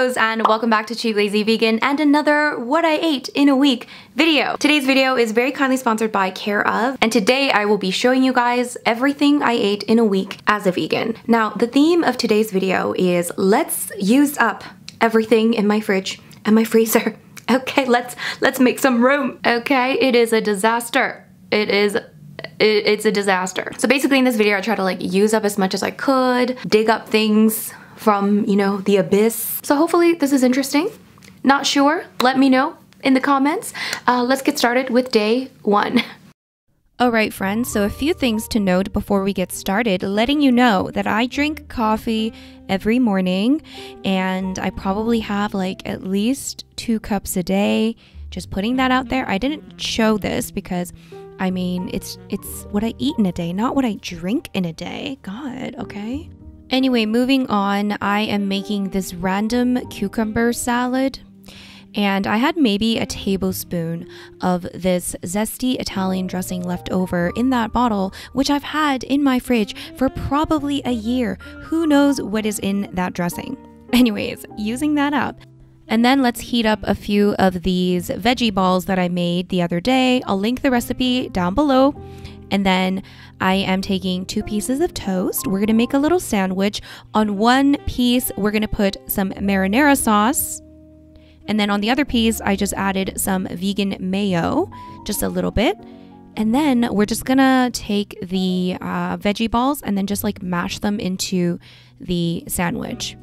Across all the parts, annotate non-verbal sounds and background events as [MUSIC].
And welcome back to Cheap Lazy Vegan and another what I ate in a week video. Today's video is very kindly sponsored by Care of and today I will be showing you guys everything I ate in a week as a vegan. Now the theme of today's video is let's use up everything in my fridge and my freezer. [LAUGHS] Okay, let's let's make some room. Okay, it is a disaster. It is it's a disaster. So basically in this video I try to like use up as much as I could, dig up things from, you know, the abyss. So hopefully this is interesting. Not sure? Let me know in the comments. Uh, let's get started with day one. [LAUGHS] Alright, friends, so a few things to note before we get started. Letting you know that I drink coffee every morning and I probably have like at least two cups a day. Just putting that out there. I didn't show this because I mean, it's it's what I eat in a day, not what I drink in a day. God, okay? Anyway, moving on, I am making this random cucumber salad. And I had maybe a tablespoon of this zesty Italian dressing left over in that bottle, which I've had in my fridge for probably a year. Who knows what is in that dressing? [LAUGHS] Anyways, using that up, and then let's heat up a few of these veggie balls that I made the other day. I'll link the recipe down below. And then I am taking two pieces of toast. We're gonna make a little sandwich. On one piece, we're gonna put some marinara sauce. And then on the other piece, I just added some vegan mayo, just a little bit. And then we're just gonna take the uh, veggie balls and then just like mash them into the sandwich.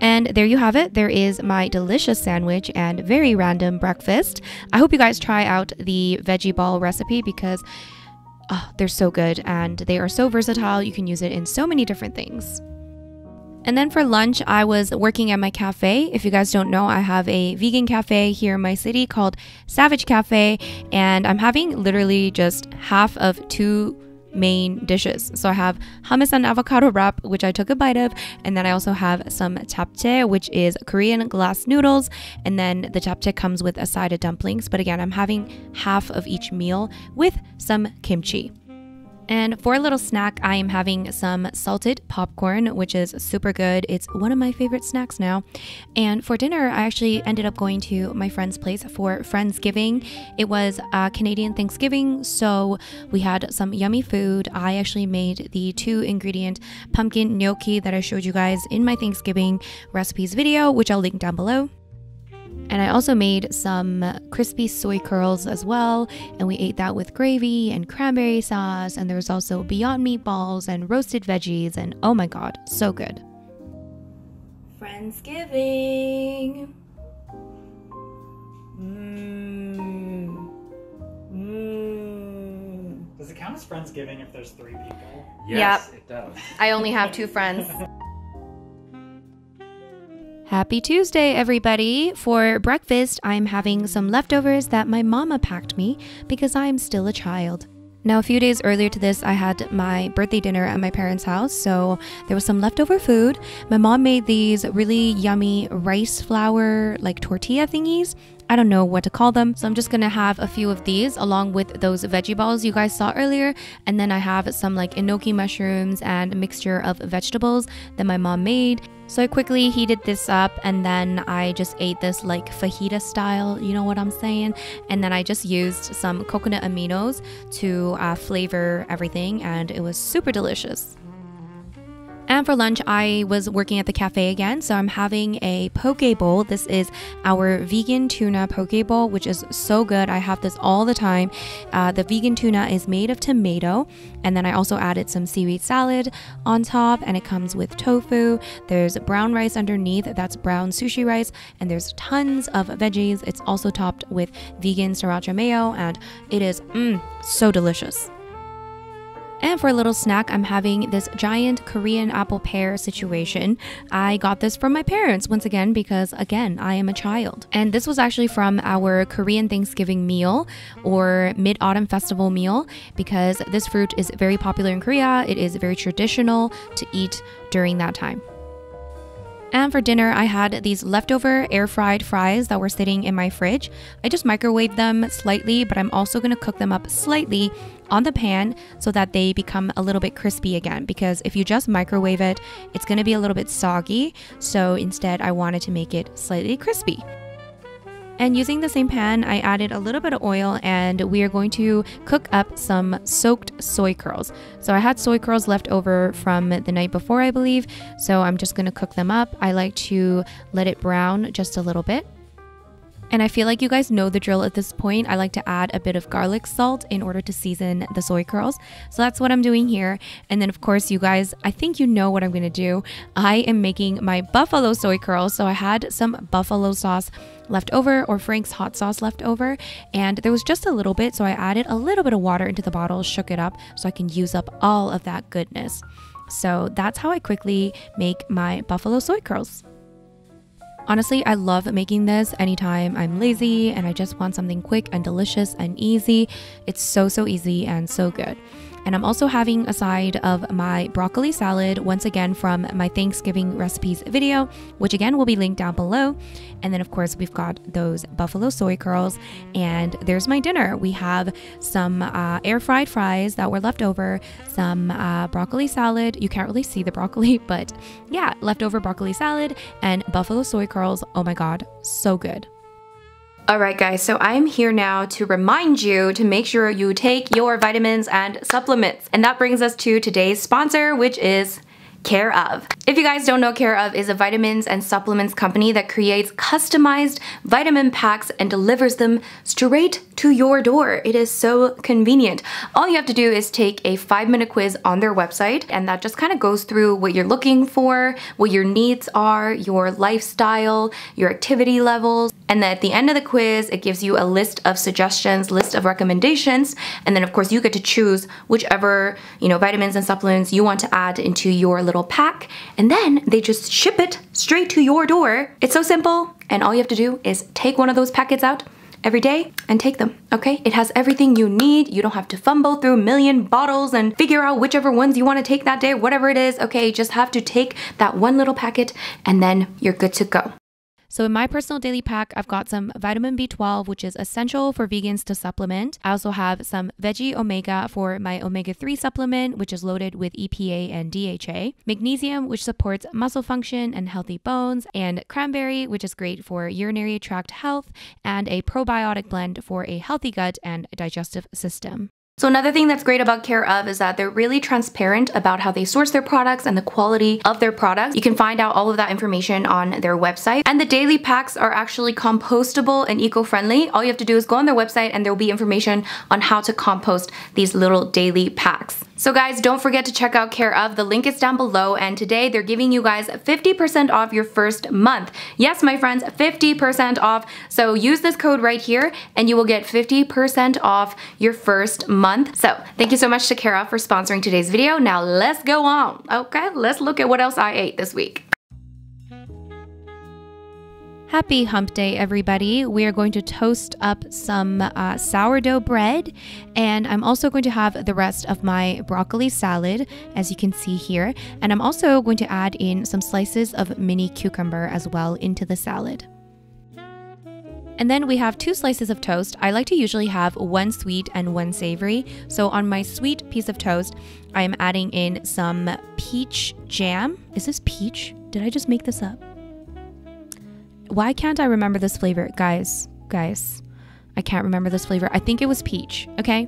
And there you have it. There is my delicious sandwich and very random breakfast. I hope you guys try out the veggie ball recipe because oh, they're so good and they are so versatile. You can use it in so many different things. And then for lunch, I was working at my cafe. If you guys don't know, I have a vegan cafe here in my city called SaVeg Cafe, and I'm having literally just half of two main dishes. So I have hummus and avocado wrap, which I took a bite of, and then I also have some japchae, which is Korean glass noodles, and then the japchae comes with a side of dumplings. But again, I'm having half of each meal with some kimchi. And for a little snack, I am having some salted popcorn, which is super good. It's one of my favorite snacks now. And for dinner, I actually ended up going to my friend's place for Friendsgiving. It was a Canadian Thanksgiving, so we had some yummy food. I actually made the two ingredient pumpkin gnocchi that I showed you guys in my Thanksgiving recipes video, which I'll link down below. And I also made some crispy soy curls as well. And we ate that with gravy and cranberry sauce. And there was also Beyond Meatballs and roasted veggies. And oh my god, so good. Friendsgiving. Mmm. Mmm. Does it count as Friendsgiving if there's three people? Yes, yep. it does. I only have two friends. [LAUGHS] Happy Tuesday, everybody! For breakfast, I'm having some leftovers that my mama packed me because I'm still a child. Now, a few days earlier to this, I had my birthday dinner at my parents' house, so there was some leftover food. My mom made these really yummy rice flour, like tortilla thingies. I don't know what to call them, so I'm just gonna have a few of these along with those veggie balls you guys saw earlier. And then I have some like enoki mushrooms and a mixture of vegetables that my mom made. So I quickly heated this up and then I just ate this like fajita style, you know what I'm saying? And then I just used some coconut aminos to uh, flavor everything and it was super delicious. And for lunch, I was working at the cafe again, so I'm having a poke bowl. This is our vegan tuna poke bowl, which is so good. I have this all the time. Uh, the vegan tuna is made of tomato, and then I also added some seaweed salad on top, and it comes with tofu. There's brown rice underneath, that's brown sushi rice, and there's tons of veggies. It's also topped with vegan sriracha mayo, and it is mm, so delicious. And for a little snack, I'm having this giant Korean apple pear situation. I got this from my parents once again because, again, I am a child. And this was actually from our Korean Thanksgiving meal or mid autumn festival meal because this fruit is very popular in Korea. It is very traditional to eat during that time. And for dinner, I had these leftover air fried fries that were sitting in my fridge. I just microwaved them slightly, but I'm also gonna cook them up slightly on the pan so that they become a little bit crispy again. Because if you just microwave it, it's gonna be a little bit soggy. So instead, I wanted to make it slightly crispy. And using the same pan, I added a little bit of oil and we are going to cook up some soaked soy curls. So I had soy curls left over from the night before, I believe. So I'm just going to cook them up. I like to let it brown just a little bit. And I feel like you guys know the drill at this point. I like to add a bit of garlic salt in order to season the soy curls. So that's what I'm doing here. And then, of course, you guys, I think you know what I'm to do. I am making my buffalo soy curls. So I had some buffalo sauce left over or Frank's hot sauce left over. And there was just a little bit. So I added a little bit of water into the bottle, shook it up so I can use up all of that goodness. So that's how I quickly make my buffalo soy curls. Honestly, I love making this anytime I'm lazy and I just want something quick and delicious and easy. It's so, so easy and so good. And I'm also having a side of my broccoli salad, once again from my Thanksgiving recipes video, which again will be linked down below. And then, of course, we've got those buffalo soy curls. And there's my dinner. We have some uh, air fried fries that were left over, some uh, broccoli salad. You can't really see the broccoli, [LAUGHS] but yeah, leftover broccoli salad and buffalo soy curls. Oh my God, so good. Alright guys, so I am here now to remind you to make sure you take your vitamins and supplements. And that brings us to today's sponsor, which is Care of. If you guys don't know, Care of is a vitamins and supplements company that creates customized vitamin packs and delivers them straight to your door. It is so convenient. All you have to do is take a five minute quiz on their website, and that just kind of goes through what you're looking for, what your needs are, your lifestyle, your activity levels, and then at the end of the quiz, it gives you a list of suggestions, list of recommendations, and then of course you get to choose whichever, you know, vitamins and supplements you want to add into your little pack, and then they just ship it straight to your door. It's so simple, and all you have to do is take one of those packets out every day and take them, okay? It has everything you need. You don't have to fumble through a million bottles and figure out whichever ones you want to take that day, whatever it is, okay? You Just have to take that one little packet and then you're good to go. So, in my personal daily pack, I've got some vitamin B12, which is essential for vegans to supplement. I also have some veggie omega for my omega 3 supplement, which is loaded with EPA and DHA, magnesium, which supports muscle function and healthy bones, and cranberry, which is great for urinary tract health, and a probiotic blend for a healthy gut and digestive system. So another thing that's great about Care of is that they're really transparent about how they source their products and the quality of their products. You can find out all of that information on their website. And the daily packs are actually compostable and eco-friendly. All you have to do is go on their website and there will be information on how to compost these little daily packs. So guys, don't forget to check out Care of. The link is down below and today they're giving you guys 50% off your first month. Yes, my friends, 50% off. So use this code right here and you will get 50% off your first month. So thank you so much to Care of for sponsoring today's video. Now let's go on. Okay, let's look at what else I ate this week. Happy hump day, everybody. We are going to toast up some uh, sourdough bread, and I'm also going to have the rest of my broccoli salad, as you can see here. And I'm also going to add in some slices of mini cucumber as well into the salad. And then we have two slices of toast. I like to usually have one sweet and one savory. So on my sweet piece of toast, I am adding in some peach jam. Is this peach? Did I just make this up? Why can't I remember this flavor? Guys, guys, I can't remember this flavor. I think it was peach, okay?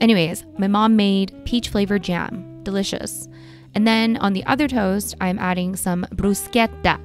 Anyways, my mom made peach flavored jam. Delicious. And then on the other toast, I'm adding some bruschetta.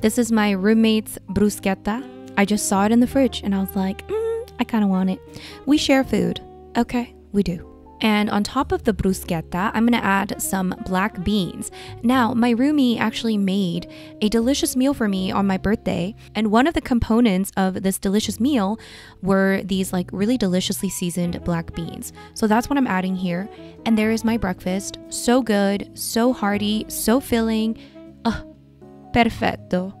This is my roommate's bruschetta. I just saw it in the fridge and I was like, mm, I kind of want it. We share food. Okay, we do. And on top of the bruschetta, I'm gonna add some black beans. Now, my roomie actually made a delicious meal for me on my birthday, and one of the components of this delicious meal were these like really deliciously seasoned black beans. So that's what I'm adding here. And there is my breakfast. So good, so hearty, so filling. Ah, perfetto.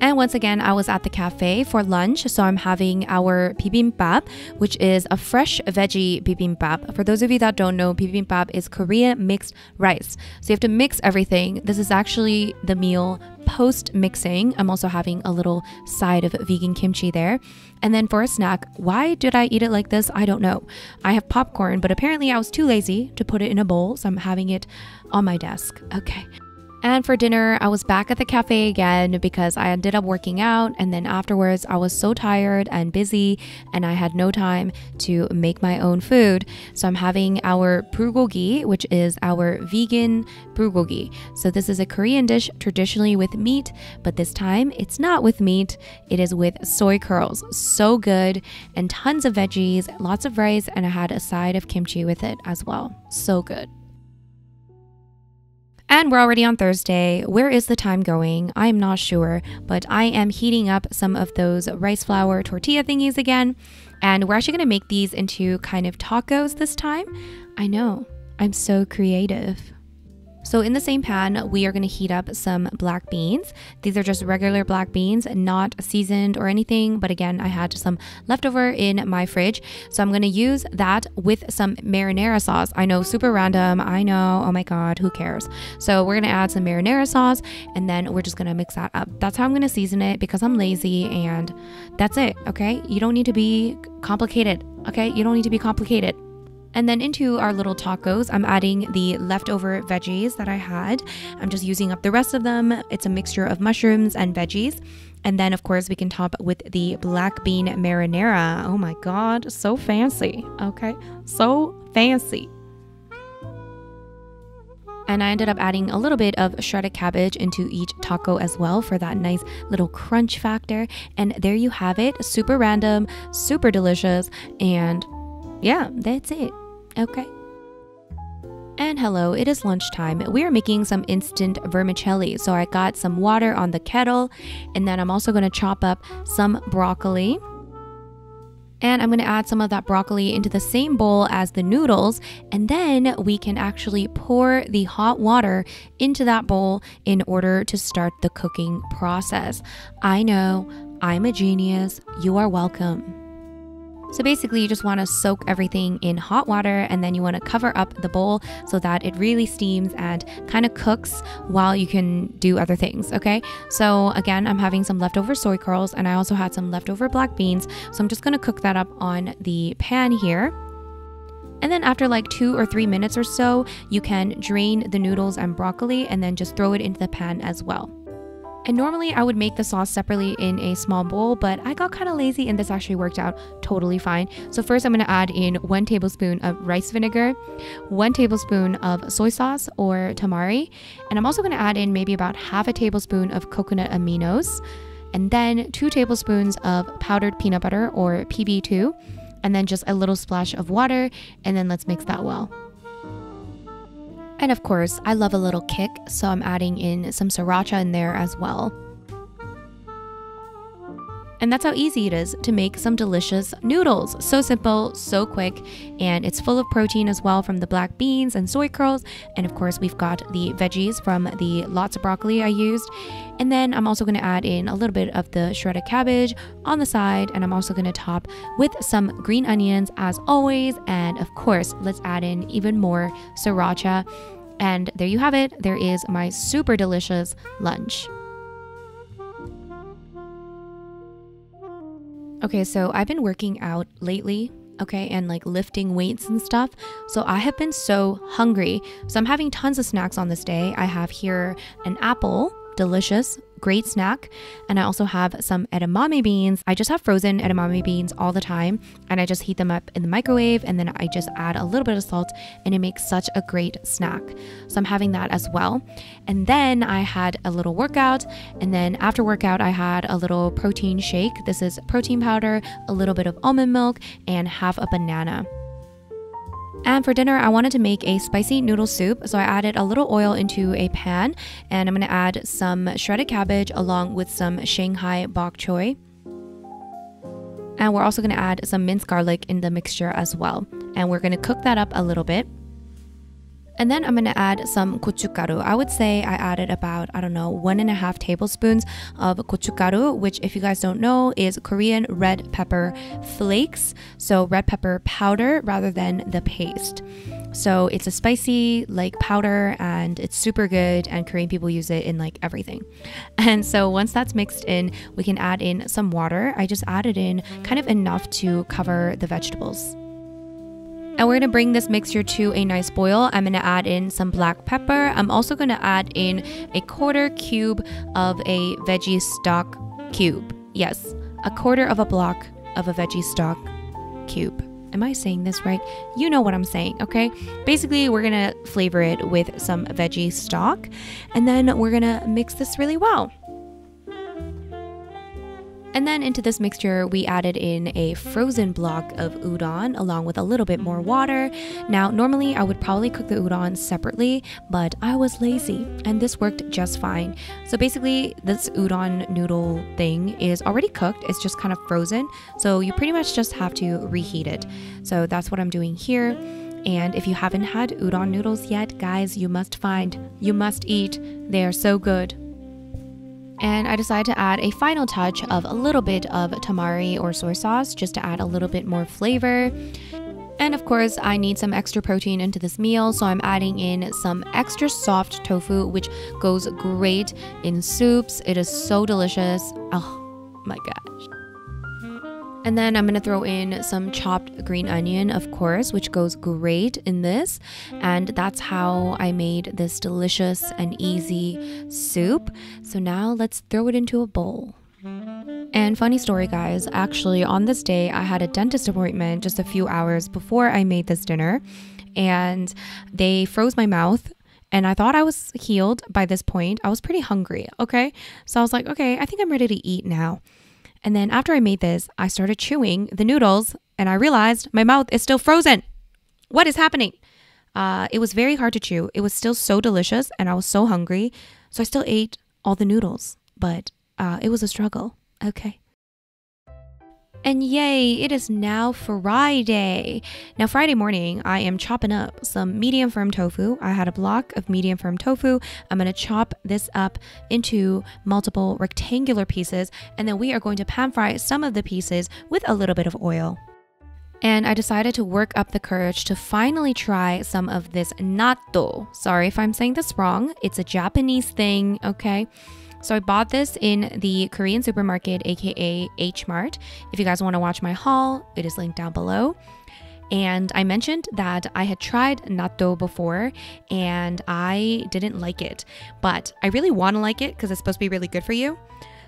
And once again, I was at the cafe for lunch, so I'm having our bibimbap, which is a fresh veggie bibimbap. For those of you that don't know, bibimbap is Korean mixed rice. So you have to mix everything. This is actually the meal post mixing. I'm also having a little side of vegan kimchi there. And then for a snack, why did I eat it like this? I don't know. I have popcorn, but apparently I was too lazy to put it in a bowl, so I'm having it on my desk. Okay. And for dinner, I was back at the cafe again because I ended up working out. And then afterwards, I was so tired and busy, and I had no time to make my own food. So I'm having our bulgogi, which is our vegan bulgogi. So this is a Korean dish traditionally with meat, but this time it's not with meat, it is with soy curls. So good, and tons of veggies, lots of rice, and I had a side of kimchi with it as well. So good. And we're already on Thursday. Where is the time going? I'm not sure, but I am heating up some of those rice flour tortilla thingies again. And we're actually going to make these into kind of tacos this time. I know, I'm so creative. So in the same pan, we are going to heat up some black beans. These are just regular black beans, not seasoned or anything. But again, I had some leftover in my fridge. So I'm going to use that with some marinara sauce. I know, super random. I know. Oh my God, who cares? So we're going to add some marinara sauce and then we're just going to mix that up. That's how I'm going to season it because I'm lazy and that's it. Okay. You don't need to be complicated. Okay. You don't need to be complicated. And then into our little tacos, I'm adding the leftover veggies that I had. I'm just using up the rest of them. It's a mixture of mushrooms and veggies. And then, of course, we can top with the black bean marinara. Oh my God, so fancy. Okay, so fancy. And I ended up adding a little bit of shredded cabbage into each taco as well for that nice little crunch factor. And there you have it. Super random, super delicious, and yeah, that's it. Okay. And hello, it is lunchtime. We are making some instant vermicelli. So I got some water on the kettle, and then I'm also going to chop up some broccoli. And I'm going to add some of that broccoli into the same bowl as the noodles. And then we can actually pour the hot water into that bowl in order to start the cooking process. I know, I'm a genius. You are welcome. So basically, you just want to soak everything in hot water and then you want to cover up the bowl so that it really steams and kind of cooks while you can do other things. Okay. So again, I'm having some leftover soy curls and I also had some leftover black beans. So I'm just going to cook that up on the pan here. And then after like two or three minutes or so, you can drain the noodles and broccoli and then just throw it into the pan as well. And normally I would make the sauce separately in a small bowl, but I got kind of lazy and this actually worked out totally fine. So first I'm going to add in one tablespoon of rice vinegar, one tablespoon of soy sauce or tamari, and I'm also going to add in maybe about half a tablespoon of coconut aminos, and then two tablespoons of powdered peanut butter or PB2, and then just a little splash of water, and then let's mix that well. And of course, I love a little kick, so I'm adding in some sriracha in there as well. And that's how easy it is to make some delicious noodles. So simple, so quick, and it's full of protein as well from the black beans and soy curls. And of course, we've got the veggies from the lots of broccoli I used. And then I'm also going to add in a little bit of the shredded cabbage on the side. And I'm also going to top with some green onions as always. And of course, let's add in even more sriracha. And there you have it. There is my super delicious lunch. Okay, so I've been working out lately, okay, and like lifting weights and stuff. So I have been so hungry. So I'm having tons of snacks on this day. I have here an apple, delicious, great snack. And I also have some edamame beans. I just have frozen edamame beans all the time and I just heat them up in the microwave and then I just add a little bit of salt and it makes such a great snack. So I'm having that as well. And then I had a little workout and then after workout I had a little protein shake. This is protein powder, a little bit of almond milk and half a banana. And for dinner, I wanted to make a spicy noodle soup, so I added a little oil into a pan, and I'm gonna add some shredded cabbage along with some Shanghai bok choy. And we're also gonna add some minced garlic in the mixture as well. And we're gonna cook that up a little bit. And then I'm gonna add some gochugaru. I would say I added about, I don't know, one and a half tablespoons of gochugaru, which, if you guys don't know, is Korean red pepper flakes. So, red pepper powder rather than the paste. So, it's a spicy like powder and it's super good, and Korean people use it in like everything. [LAUGHS] And so, once that's mixed in, we can add in some water. I just added in kind of enough to cover the vegetables. And we're gonna bring this mixture to a nice boil. I'm gonna add in some black pepper. I'm also gonna add in a quarter cube of a veggie stock cube. Yes, a quarter of a block of a veggie stock cube. Am I saying this right? You know what I'm saying, okay? Basically, we're gonna flavor it with some veggie stock and then we're gonna mix this really well. And then into this mixture, we added in a frozen block of udon along with a little bit more water. Now, normally I would probably cook the udon separately, but I was lazy and this worked just fine. So basically, this udon noodle thing is already cooked, it's just kind of frozen. So you pretty much just have to reheat it. So that's what I'm doing here. And if you haven't had udon noodles yet, guys, you must find, you must eat. They are so good. And I decided to add a final touch of a little bit of tamari or soy sauce just to add a little bit more flavor. And of course, I need some extra protein into this meal, so I'm adding in some extra soft tofu, which goes great in soups. It is so delicious. Oh my gosh. And then I'm gonna throw in some chopped green onion, of course, which goes great in this. And that's how I made this delicious and easy soup. So now let's throw it into a bowl. And funny story, guys, actually, on this day, I had a dentist appointment just a few hours before I made this dinner, and they froze my mouth. And I thought I was healed by this point. I was pretty hungry, okay? So I was like, okay, I think I'm ready to eat now. And then after I made this, I started chewing the noodles and I realized my mouth is still frozen. What is happening? Uh, it was very hard to chew. It was still so delicious and I was so hungry. So I still ate all the noodles, but uh, it was a struggle. Okay. And yay, it is now Friday. Now, Friday morning, I am chopping up some medium firm tofu. I had a block of medium firm tofu. I'm gonna chop this up into multiple rectangular pieces, and then we are going to pan fry some of the pieces with a little bit of oil. And I decided to work up the courage to finally try some of this natto. Sorry if I'm saying this wrong, it's a Japanese thing, okay? So I bought this in the Korean supermarket, aka H Mart. If you guys want to watch my haul, it is linked down below. And I mentioned that I had tried natto before and I didn't like it, but I really want to like it because it's supposed to be really good for you.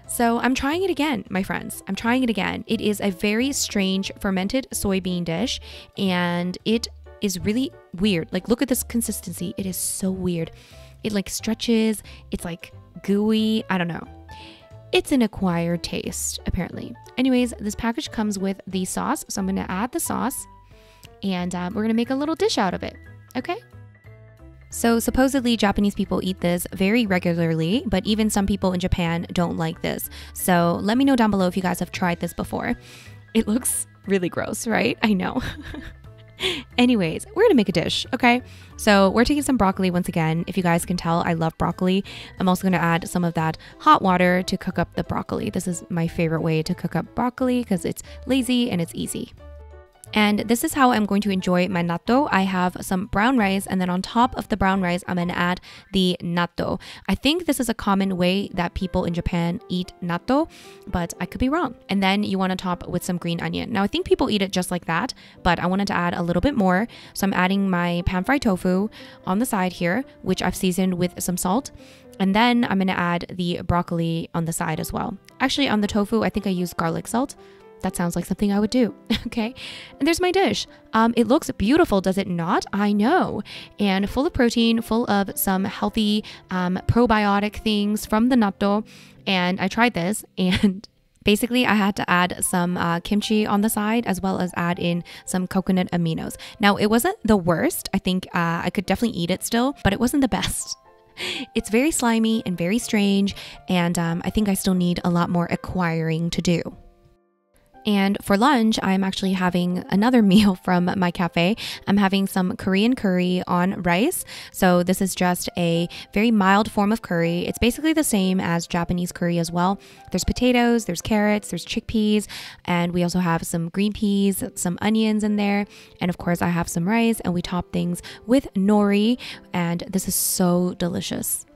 So I'm trying it again, my friends. I'm trying it again. It is a very strange fermented soybean dish and it is really weird. Like, look at this consistency. It is so weird. It like stretches, it's like gooey. I don't know. It's an acquired taste, apparently. Anyways, this package comes with the sauce, so I'm gonna add the sauce and um, we're gonna make a little dish out of it, okay? So, supposedly, Japanese people eat this very regularly, but even some people in Japan don't like this. So, let me know down below if you guys have tried this before. It looks really gross, right? I know. [LAUGHS] Anyways, we're gonna make a dish, okay? So we're taking some broccoli once again. If you guys can tell, I love broccoli. I'm also gonna add some of that hot water to cook up the broccoli. This is my favorite way to cook up broccoli because it's lazy and it's easy. And this is how I'm going to enjoy my natto. I have some brown rice, and then on top of the brown rice, I'm gonna add the natto. I think this is a common way that people in Japan eat natto, but I could be wrong. And then you wanna top with some green onion. Now, I think people eat it just like that, but I wanted to add a little bit more. So I'm adding my pan fried tofu on the side here, which I've seasoned with some salt. And then I'm gonna add the broccoli on the side as well. Actually, on the tofu, I think I used garlic salt, that sounds like something I would do. [LAUGHS] okay. And there's my dish. Um, it looks beautiful, does it not? I know. And full of protein, full of some healthy um, probiotic things from the natto. And I tried this [LAUGHS] and Basically, I had to add some uh, kimchi on the side as well as add in some coconut aminos. Now, it wasn't the worst. I think uh, I could definitely eat it still, but it wasn't the best. [LAUGHS] It's very slimy and very strange, and um, I think I still need a lot more acquiring to do. And for lunch, I'm actually having another [LAUGHS] meal from my cafe. I'm having some Korean curry on rice. So, this is just a very mild form of curry. It's basically the same as Japanese curry as well. There's potatoes, there's carrots, there's chickpeas, and we also have some green peas, some onions in there. And of course, I have some rice, and we top things with nori. And this is so delicious.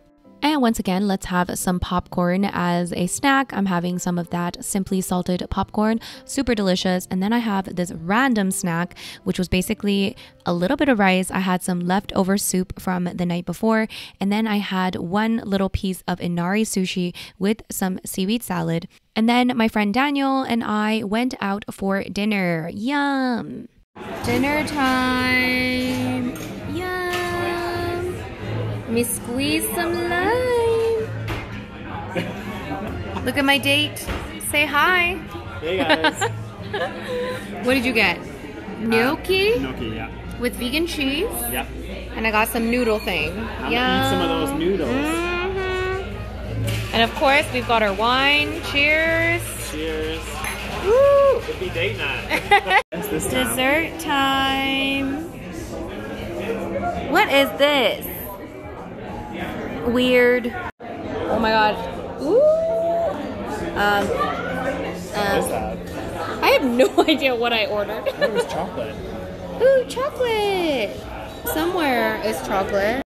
And once again, let's have some popcorn as a snack. I'm having some of that simply salted popcorn, super delicious. And then I have this random snack, which was basically a little bit of rice. I had some leftover soup from the night before, and then I had one little piece of inari sushi with some seaweed salad. And then my friend Daniel and I went out for dinner. Yum! Dinner time! Yum! Let me squeeze some lime. Look at my date. Say hi. Hey guys. [LAUGHS] What did you get? Gnocchi Gnocchi, yeah. with vegan cheese. Yep. And I got some noodle thing. I'm gonna eat some of those noodles. Mhm. And of course, we've got our wine. Cheers. Cheers. Woo! It'd be date night. [LAUGHS] Dessert time. What is this? Weird. Oh my god. Ooh. Um, that? I have no [LAUGHS] idea what I ordered. It was chocolate. Ooh, chocolate. Somewhere is chocolate.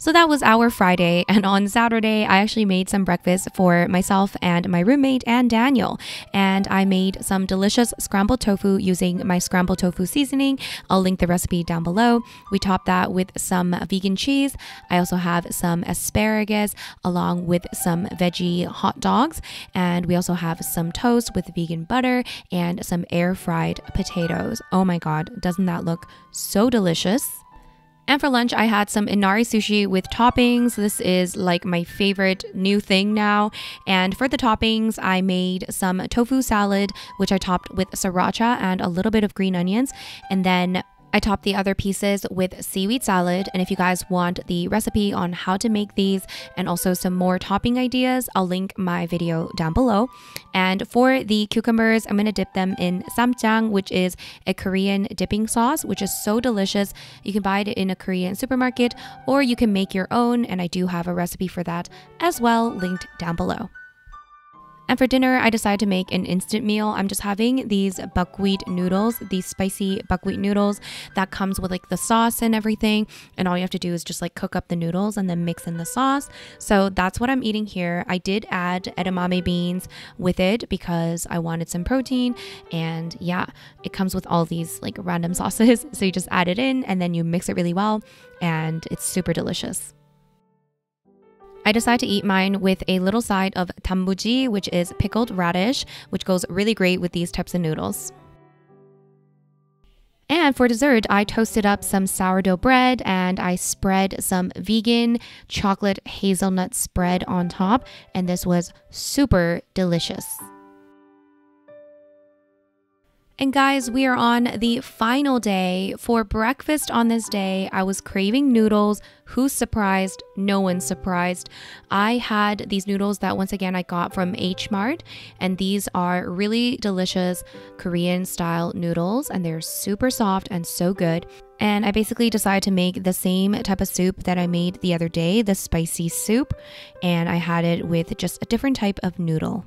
So that was our Friday. [LAUGHS] And on Saturday, I actually made some breakfast for myself and my roommate and Daniel. And I made some delicious scrambled tofu using my scrambled tofu seasoning. I'll link the recipe down below. We topped that with some vegan cheese. I also have some asparagus along with some veggie hot dogs. And we also have some toast with vegan butter and some air fried potatoes. Oh my God, doesn't that look so delicious? And for lunch, I had some inari sushi with toppings. This is like my favorite new thing now. And for the toppings, I made some tofu salad, which I topped with sriracha and a little bit of green onions. And then I topped the other pieces with seaweed salad. And if you guys want the recipe on how to make these and also some more topping ideas, I'll link my video down below. And for the cucumbers, I'm gonna dip them in ssamjang, which is a Korean dipping sauce, which is so delicious. You can buy it in a Korean supermarket or you can make your own. And I do have a recipe for that as well, linked down below. And for dinner, I decided to make an instant meal. I'm just having these buckwheat noodles, these spicy buckwheat noodles that comes with like the sauce and everything. And all you have to do is just like cook up the noodles and then mix in the sauce. So that's what I'm eating here. I did add edamame beans with it because I wanted some protein. And yeah, it comes with all these like random [LAUGHS] sauces. So you just add it in and then you mix it really well. And it's super delicious. I decided to eat mine with a little side of danmuji, which is pickled radish, which goes really great with these types of noodles. And for dessert, I toasted up some sourdough bread and I spread some vegan chocolate hazelnut spread on top, and this was super delicious. And guys, we are on the final day. For breakfast on this day, I was craving noodles. Who's surprised? No one's surprised. I had these noodles that once again I got from H Mart, and these are really delicious Korean style noodles, and they're super soft and so good. And I basically decided to make the same type of soup that I made the other day, the spicy soup, and I had it with just a different type of noodle.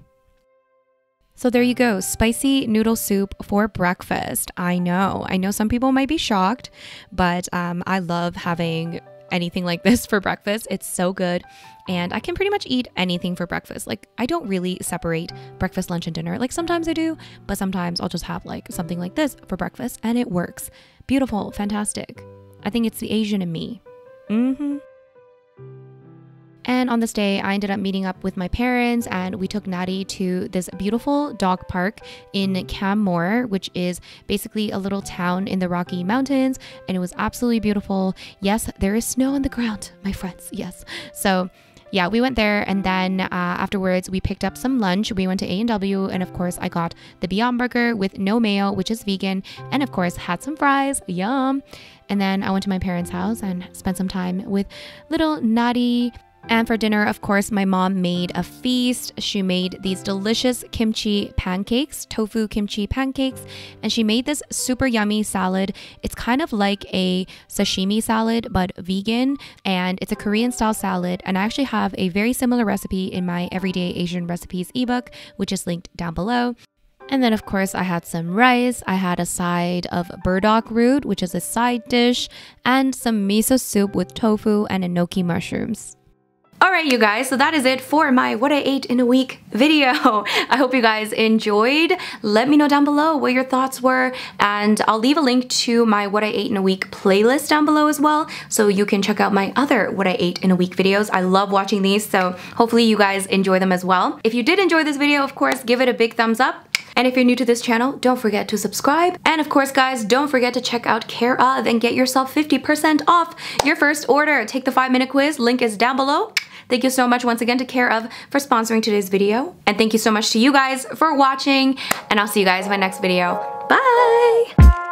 So there you go, spicy noodle soup for breakfast. I know, I know some people might be shocked, but um, I love having anything like [LAUGHS] this for breakfast. It's so good. And I can pretty much eat anything for breakfast. Like, I don't really separate breakfast, lunch, and dinner. Like, sometimes I do, but sometimes I'll just have like something like this for breakfast and it works. Beautiful, fantastic. I think it's the Asian in me. Mm hmm. And on this day, I ended up meeting up with my parents and we took Natty to this beautiful dog park in Canmore, which is basically a little town in the Rocky Mountains. And it was absolutely beautiful. Yes, there is snow on the ground, [LAUGHS] my friends. Yes. So, yeah, we went there, and then uh, afterwards we picked up some lunch. We went to A and W, and of course I got the Beyond Burger with no mayo, which is vegan, and of course had some fries. Yum! And then I went to my parents' house and spent some time with little Natty And for dinner, of course, my mom made a feast. She made these delicious kimchi pancakes, tofu kimchi pancakes, and she made this super yummy salad. It's kind of like a sashimi salad, but vegan, and it's a Korean style salad. And I actually have a very similar recipe in my Everyday Asian Recipes ebook, which is linked down below. And then, of course, I had some rice. I had a side of burdock root, which is a side dish, and some miso soup with tofu and enoki mushrooms. Alright you guys, so that is it for my what I ate in a week [LAUGHS] video. I hope you guys enjoyed. Let me know down below what your thoughts were and I'll leave a link to my what I ate in a week playlist down below as well so you can check out my other what I ate in a week videos. I love watching these so hopefully you guys enjoy them as well. If you did enjoy this video, of course, give it a big thumbs up. And if you're new to this channel, don't forget to subscribe. And of course, guys, don't forget to check out Care of and get yourself 50% off your first order. Take the five minute quiz, link is down below. Thank you so much once again to Care of for sponsoring today's video. And thank you so much to you guys for watching. And I'll see you guys in my next video. Bye!